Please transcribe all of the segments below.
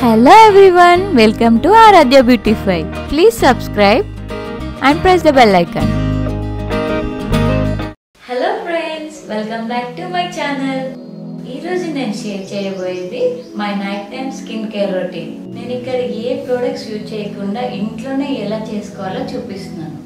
Hello everyone welcome to Aaradhya beautify please subscribe and press the bell icon hello friends welcome back to my channel ఈరోజు నేను share చేయబోయేది my night time skin care routine నేను ఇక్కడ ఏ products use చేయకుండా ఇంట్లోనే ఎలా చేసుకోవాలో చూపిస్తున్నాను.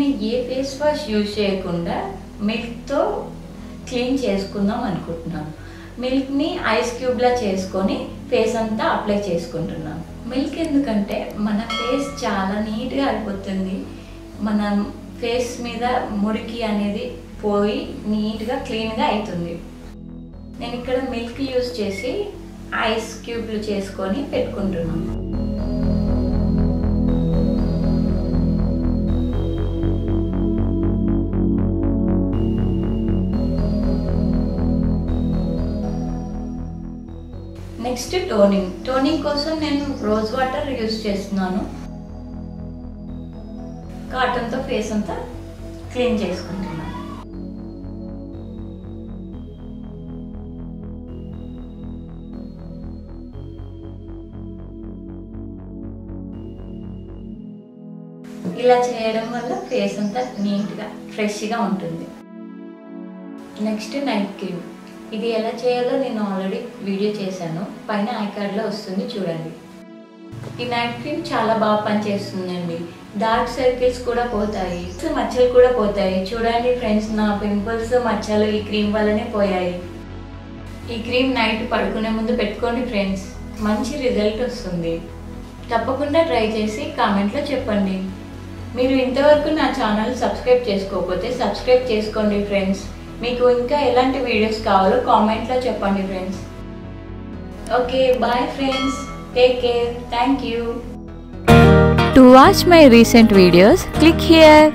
నేను ఏ ఫేస్ వాష్ యూజ్ చేయకుండా మిల్క్తో క్లీన్ చేసుకుందాం అనుకుంటున్నాను. మిల్క్ని ఐస్ క్యూబ్లా చేసుకొని ఫేస్ అంతా అప్లై చేసుకుంటున్నాను. మిల్క్ ఎందుకంటే మన ఫేస్ చాలా నీట్గా అయిపోతుంది. మన ఫేస్ మీద మురికి అనేది పోయి నీట్గా క్లీన్గా అవుతుంది నేను ఇక్కడ మిల్క్ యూజ్ చేసి ఐస్ క్యూబ్లు చేసుకొని పెట్టుకుంటున్నాను. Next toning. టోనింగ్ కోసం నేను రోజ్ వాటర్ యూజ్ చేస్తున్నాను. కాటన్తో ఫేస్ అంతా క్లీన్ చేసుకుంటున్నాను. ఇలా చేయడం వల్ల ఫేస్ అంతా నీట్గా ఫ్రెష్గా ఉంటుంది. Next night cream. ఇది ఎలా చేయాలో నేను ఆల్రెడీ వీడియో చేశాను. పైన ఐకార్డ్లో వస్తుంది చూడండి. ఈ నైట్ క్రీమ్ చాలా బాగా పనిచేస్తుందండి. డార్క్ సర్కిల్స్ కూడా పోతాయి మచ్చలు కూడా పోతాయి. చూడండి ఫ్రెండ్స్ నా పింపుల్స్ మచ్చలు ఈ క్రీమ్ వల్లనే పోయాయి. ఈ క్రీమ్ నైట్ పడుకునే ముందు పెట్టుకోండి ఫ్రెండ్స్ మంచి రిజల్ట్ వస్తుంది. తప్పకుండా ట్రై చేసి కామెంట్లో చెప్పండి. మీరు ఇంతవరకు నా ఛానల్ సబ్స్క్రైబ్ చేసుకోకపోతే సబ్స్క్రైబ్ చేసుకోండి ఫ్రెండ్స్ మీకు ఇంకా ఎలాంటి వీడియోస్ కావాలో కామెంట్లో చెప్పండి friends. Okay bye friends take care thank you to watch my recent videos click here